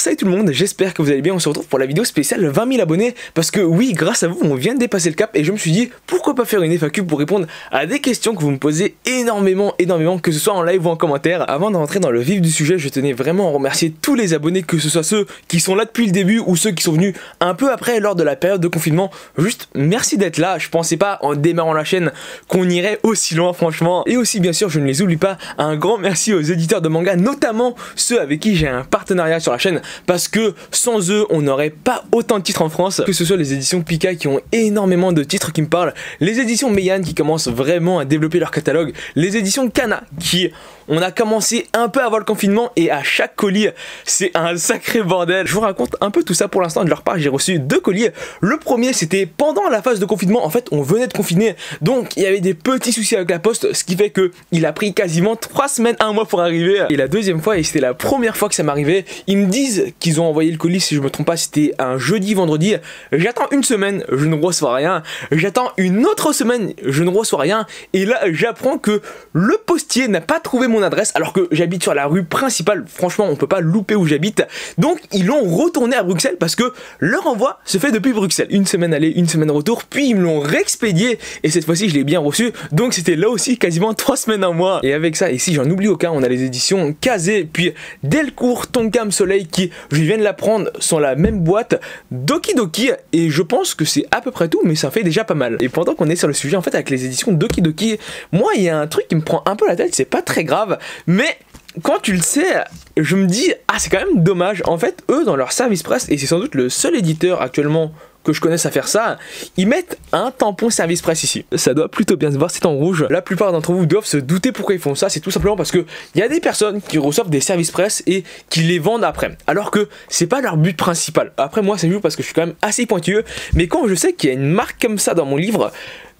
Salut tout le monde, j'espère que vous allez bien, on se retrouve pour la vidéo spéciale 20 000 abonnés parce que oui, grâce à vous, on vient de dépasser le cap et je me suis dit pourquoi pas faire une FAQ pour répondre à des questions que vous me posez énormément, énormément, que ce soit en live ou en commentaire. Avant de rentrer dans le vif du sujet, je tenais vraiment à remercier tous les abonnés, que ce soit ceux qui sont là depuis le début ou ceux qui sont venus un peu après lors de la période de confinement. Juste merci d'être là, je pensais pas en démarrant la chaîne qu'on irait aussi loin franchement. Et aussi bien sûr, je ne les oublie pas, un grand merci aux éditeurs de manga, notamment ceux avec qui j'ai un partenariat sur la chaîne parce que sans eux, on n'aurait pas autant de titres en France, que ce soit les éditions Pika qui ont énormément de titres qui me parlent, les éditions Meian qui commencent vraiment à développer leur catalogue, les éditions Kana qui on a commencé un peu avant le confinement et à chaque colis, c'est un sacré bordel. Je vous raconte un peu tout ça pour l'instant. De leur part, j'ai reçu deux colis. Le premier, c'était pendant la phase de confinement. En fait, on venait de confiner, donc il y avait des petits soucis avec la poste, ce qui fait que il a pris quasiment trois semaines, un mois pour arriver. Et la deuxième fois, et c'était la première fois que ça m'arrivait, ils me disent qu'ils ont envoyé le colis, si je me trompe pas, c'était un jeudi, vendredi. J'attends une semaine, je ne reçois rien. J'attends une autre semaine, je ne reçois rien. Et là, j'apprends que le postier n'a pas trouvé mon adresse alors que j'habite sur la rue principale. Franchement, on peut pas louper où j'habite. Donc, ils l'ont retourné à Bruxelles parce que leur envoi se fait depuis Bruxelles. Une semaine aller, une semaine retour. Puis ils me l'ont réexpédié et cette fois-ci, je l'ai bien reçu. Donc, c'était là aussi quasiment trois semaines, un mois. Et avec ça, et si j'en oublie aucun, on a les éditions Kazé, puis Delcourt, Tonkam Soleil qui, je viens de la prendre, sont la même boîte. Doki Doki et je pense que c'est à peu près tout, mais ça fait déjà pas mal. Et pendant qu'on est sur le sujet, en fait, avec les éditions Doki Doki, moi, il y a un truc qui me prend un peu la tête. C'est pas très grave, mais quand tu le sais, je me dis, ah, c'est quand même dommage. En fait, eux, dans leur service presse, et c'est sans doute le seul éditeur actuellement que je connaisse à faire ça, ils mettent un tampon service presse ici. Ça doit plutôt bien se voir, c'est en rouge. La plupart d'entre vous doivent se douter pourquoi ils font ça, c'est tout simplement parce que il y a des personnes qui reçoivent des services presse et qui les vendent après. Alors que c'est pas leur but principal. Après moi, c'est juste parce que je suis quand même assez pointueux, mais quand je sais qu'il y a une marque comme ça dans mon livre,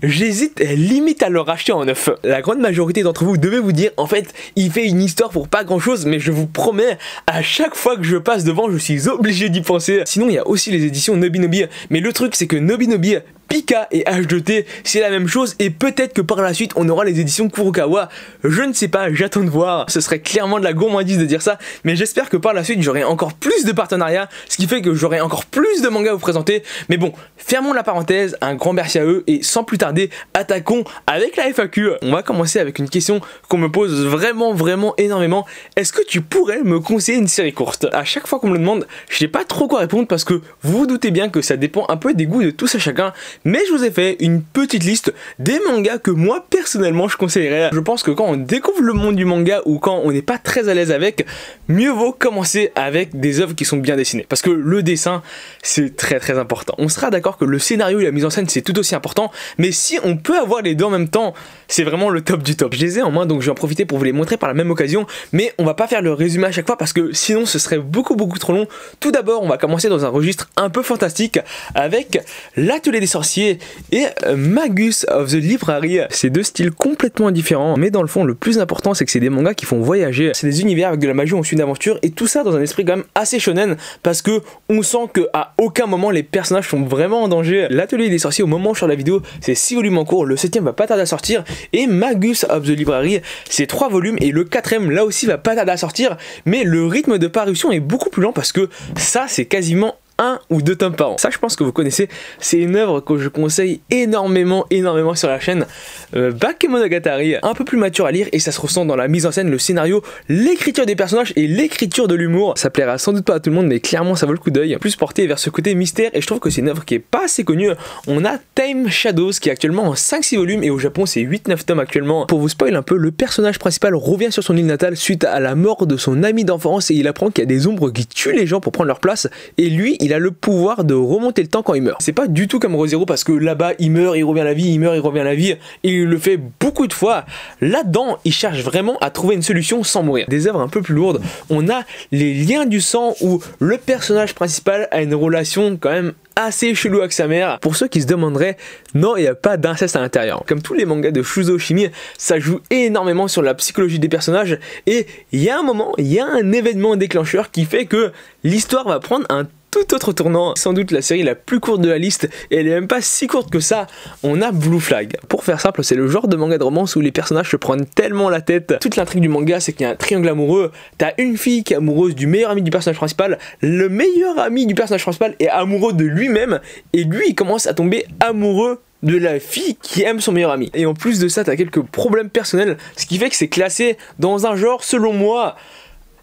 J'hésite limite à le racheter en neuf. La grande majorité d'entre vous devez vous dire, en fait, il fait une histoire pour pas grand chose, mais je vous promets, à chaque fois que je passe devant, je suis obligé d'y penser. Sinon, il y a aussi les éditions Nobinobi. Mais le truc, c'est que Nobinobi Pika et H2T, c'est la même chose et peut-être que par la suite on aura les éditions Kurokawa. Je ne sais pas, j'attends de voir. Ce serait clairement de la gourmandise de dire ça, mais j'espère que par la suite j'aurai encore plus de partenariats, ce qui fait que j'aurai encore plus de mangas à vous présenter. Mais bon, fermons la parenthèse, un grand merci à eux et sans plus tarder, attaquons avec la FAQ. On va commencer avec une question qu'on me pose vraiment vraiment énormément. Est-ce que tu pourrais me conseiller une série courte? À chaque fois qu'on me le demande, je sais pas trop quoi répondre parce que vous vous doutez bien que ça dépend un peu des goûts de tous à chacun mais je vous ai fait une petite liste des mangas que moi personnellement je conseillerais. Je pense que quand on découvre le monde du manga ou quand on n'est pas très à l'aise avec, mieux vaut commencer avec des œuvres qui sont bien dessinées. Parce que le dessin, c'est très très important. On sera d'accord que le scénario et la mise en scène, c'est tout aussi important, mais si on peut avoir les deux en même temps, c'est vraiment le top du top. Je les ai en main, donc je vais en profiter pour vous les montrer par la même occasion, mais on va pas faire le résumé à chaque fois parce que sinon ce serait beaucoup beaucoup trop long. Tout d'abord, on va commencer dans un registre un peu fantastique avec l'atelier des sorciers et euh, Magus of the Library. C'est deux styles complètement différents, mais dans le fond, le plus important, c'est que c'est des mangas qui font voyager. C'est des univers avec de la magie, on suit une aventure, et tout ça dans un esprit quand même assez shonen, parce que on sent que à aucun moment les personnages sont vraiment en danger. L'atelier des sorciers, au moment où je la vidéo, c'est 6 volumes en cours, le 7 va pas tarder à sortir, et Magus of the Library, c'est 3 volumes, et le 4 là aussi va pas tarder à sortir, mais le rythme de parution est beaucoup plus lent parce que ça, c'est quasiment un ou deux tomes par an. Ça, je pense que vous connaissez. C'est une œuvre que je conseille énormément, énormément sur la chaîne. Euh, Bakemonogatari, un peu plus mature à lire et ça se ressent dans la mise en scène, le scénario, l'écriture des personnages et l'écriture de l'humour. Ça plaira sans doute pas à tout le monde, mais clairement, ça vaut le coup d'œil. Plus porté vers ce côté mystère et je trouve que c'est une œuvre qui est pas assez connue. On a Time Shadows qui est actuellement en 5-6 volumes et au Japon, c'est 8-9 tomes actuellement. Pour vous spoil un peu, le personnage principal revient sur son île natale suite à la mort de son ami d'enfance et il apprend qu'il y a des ombres qui tuent les gens pour prendre leur place et lui, il a le pouvoir de remonter le temps quand il meurt. C'est pas du tout comme ReZero parce que là-bas il meurt, il revient à la vie, il meurt, il revient à la vie, il le fait beaucoup de fois. Là-dedans, il cherche vraiment à trouver une solution sans mourir. Des œuvres un peu plus lourdes, on a les liens du sang où le personnage principal a une relation quand même assez chelou avec sa mère. Pour ceux qui se demanderaient, non, il n'y a pas d'inceste à l'intérieur. Comme tous les mangas de Shuzo Shimi, ça joue énormément sur la psychologie des personnages et il y a un moment, il y a un événement déclencheur qui fait que l'histoire va prendre un tout autre tournant, sans doute la série la plus courte de la liste, et elle est même pas si courte que ça, on a Blue Flag. Pour faire simple, c'est le genre de manga de romance où les personnages se prennent tellement la tête. Toute l'intrigue du manga, c'est qu'il y a un triangle amoureux, t'as une fille qui est amoureuse du meilleur ami du personnage principal, le meilleur ami du personnage principal est amoureux de lui-même, et lui il commence à tomber amoureux de la fille qui aime son meilleur ami. Et en plus de ça, t'as quelques problèmes personnels, ce qui fait que c'est classé dans un genre, selon moi,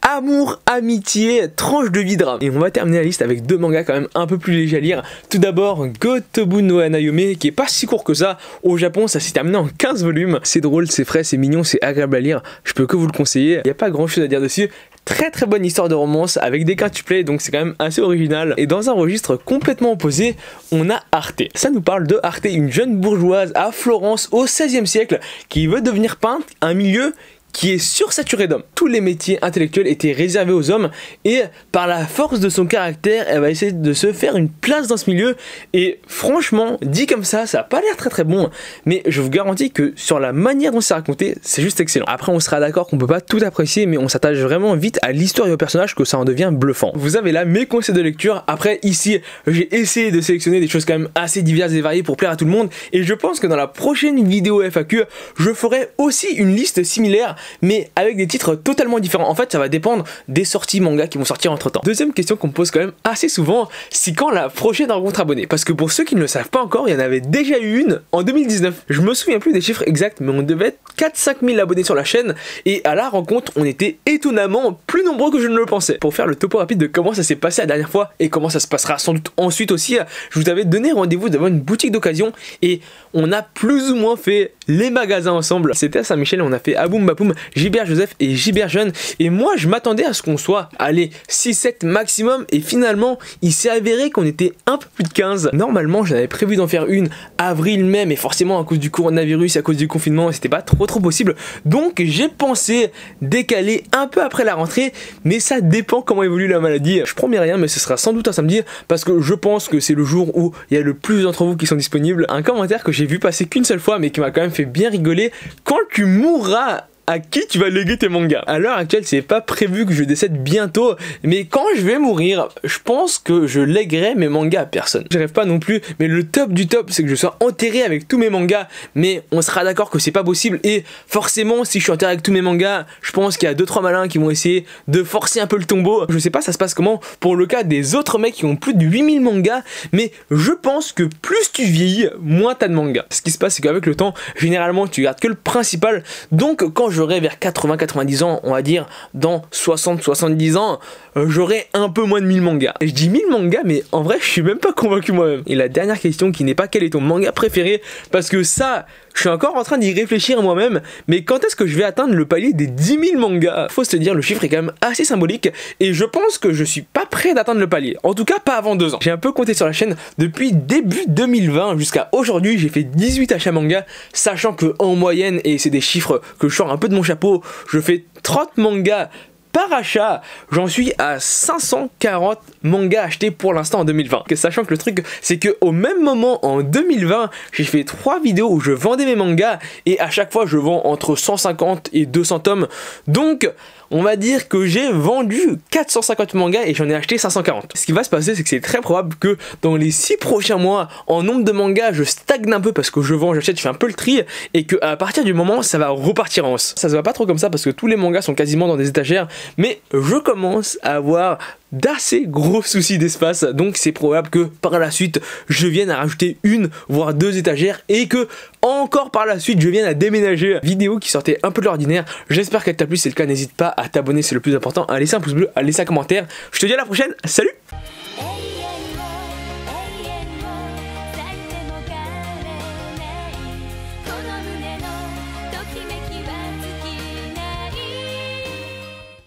Amour, amitié, tranche de vie drame. Et on va terminer la liste avec deux mangas quand même un peu plus légers à lire. Tout d'abord, Gotobu no Anayome, qui est pas si court que ça. Au Japon, ça s'est terminé en 15 volumes. C'est drôle, c'est frais, c'est mignon, c'est agréable à lire. Je peux que vous le conseiller. Il n'y a pas grand chose à dire dessus. Très très bonne histoire de romance avec des play donc c'est quand même assez original. Et dans un registre complètement opposé, on a Arte. Ça nous parle de Arte, une jeune bourgeoise à Florence au 16e siècle qui veut devenir peintre, un milieu qui est sursaturé d'hommes. Tous les métiers intellectuels étaient réservés aux hommes et par la force de son caractère, elle va essayer de se faire une place dans ce milieu et franchement, dit comme ça, ça a pas l'air très très bon, mais je vous garantis que sur la manière dont c'est raconté, c'est juste excellent. Après, on sera d'accord qu'on peut pas tout apprécier, mais on s'attache vraiment vite à l'histoire et au personnage que ça en devient bluffant. Vous avez là mes conseils de lecture. Après, ici, j'ai essayé de sélectionner des choses quand même assez diverses et variées pour plaire à tout le monde et je pense que dans la prochaine vidéo FAQ, je ferai aussi une liste similaire mais avec des titres totalement différents. En fait, ça va dépendre des sorties manga qui vont sortir entre temps. Deuxième question qu'on me pose quand même assez souvent, c'est quand la prochaine rencontre abonnée? Parce que pour ceux qui ne le savent pas encore, il y en avait déjà eu une en 2019. Je me souviens plus des chiffres exacts, mais on devait être 4-5 000 abonnés sur la chaîne, et à la rencontre, on était étonnamment plus nombreux que je ne le pensais. Pour faire le topo rapide de comment ça s'est passé la dernière fois, et comment ça se passera sans doute ensuite aussi, je vous avais donné rendez-vous d'avoir une boutique d'occasion, et on a plus ou moins fait les magasins ensemble. C'était à Saint-Michel, on a fait Aboum Bapoum, Gilbert Joseph et Gilbert Jeune. Et moi, je m'attendais à ce qu'on soit, allez, 6-7 maximum. Et finalement, il s'est avéré qu'on était un peu plus de 15. Normalement, j'avais prévu d'en faire une avril-mai, mais forcément, à cause du coronavirus, à cause du confinement, c'était pas trop trop possible. Donc, j'ai pensé décaler un peu après la rentrée, mais ça dépend comment évolue la maladie. Je promets rien, mais ce sera sans doute un samedi parce que je pense que c'est le jour où il y a le plus d'entre vous qui sont disponibles. Un commentaire que j'ai vu passer qu'une seule fois, mais qui m'a quand même fait bien rigoler. Quand tu mourras à qui tu vas léguer tes mangas. À l'heure actuelle, c'est pas prévu que je décède bientôt, mais quand je vais mourir, je pense que je léguerai mes mangas à personne. Je rêve pas non plus, mais le top du top, c'est que je sois enterré avec tous mes mangas, mais on sera d'accord que c'est pas possible, et forcément, si je suis enterré avec tous mes mangas, je pense qu'il y a 2-3 malins qui vont essayer de forcer un peu le tombeau. Je sais pas ça se passe comment pour le cas des autres mecs qui ont plus de 8000 mangas, mais je pense que plus tu vieillis, moins t'as de mangas. Ce qui se passe, c'est qu'avec le temps, généralement, tu gardes que le principal, donc quand je j'aurai vers 80-90 ans, on va dire dans 60-70 ans, euh, j'aurai un peu moins de 1000 mangas. Et je dis 1000 mangas, mais en vrai, je suis même pas convaincu moi-même. Et la dernière question qui n'est pas quel est ton manga préféré, parce que ça, je suis encore en train d'y réfléchir moi-même, mais quand est-ce que je vais atteindre le palier des 10 000 mangas? Faut se dire, le chiffre est quand même assez symbolique, et je pense que je suis pas prêt d'atteindre le palier. En tout cas, pas avant deux ans. J'ai un peu compté sur la chaîne depuis début 2020 jusqu'à aujourd'hui, j'ai fait 18 achats manga, sachant que en moyenne, et c'est des chiffres que je sors un peu de mon chapeau, je fais 30 mangas par achat, j'en suis à 540 mangas achetés pour l'instant en 2020. Sachant que le truc, c'est que au même moment en 2020, j'ai fait trois vidéos où je vendais mes mangas et à chaque fois je vends entre 150 et 200 tomes. Donc on va dire que j'ai vendu 450 mangas et j'en ai acheté 540. Ce qui va se passer, c'est que c'est très probable que dans les 6 prochains mois, en nombre de mangas, je stagne un peu parce que je vends, j'achète, je fais un peu le tri et que à partir du moment, ça va repartir en hausse. Ça se voit pas trop comme ça parce que tous les mangas sont quasiment dans des étagères, mais je commence à avoir d'assez gros soucis d'espace. Donc c'est probable que par la suite je vienne à rajouter une voire deux étagères et que encore par la suite je vienne à déménager. Vidéo qui sortait un peu de l'ordinaire. J'espère qu'elle t'a plu. Si c'est le cas n'hésite pas à t'abonner. C'est le plus important. À laisser un pouce bleu à laisser un commentaire. Je te dis à la prochaine. Salut